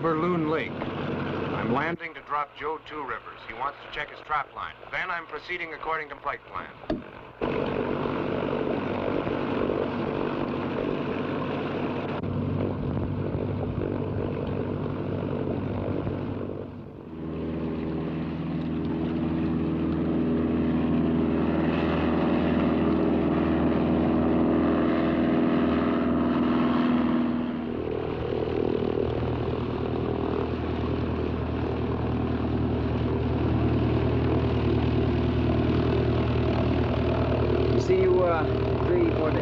Lake. I'm landing to drop Joe Two Rivers. He wants to check his trap line. Then I'm proceeding according to flight plan. See you uh, three more days?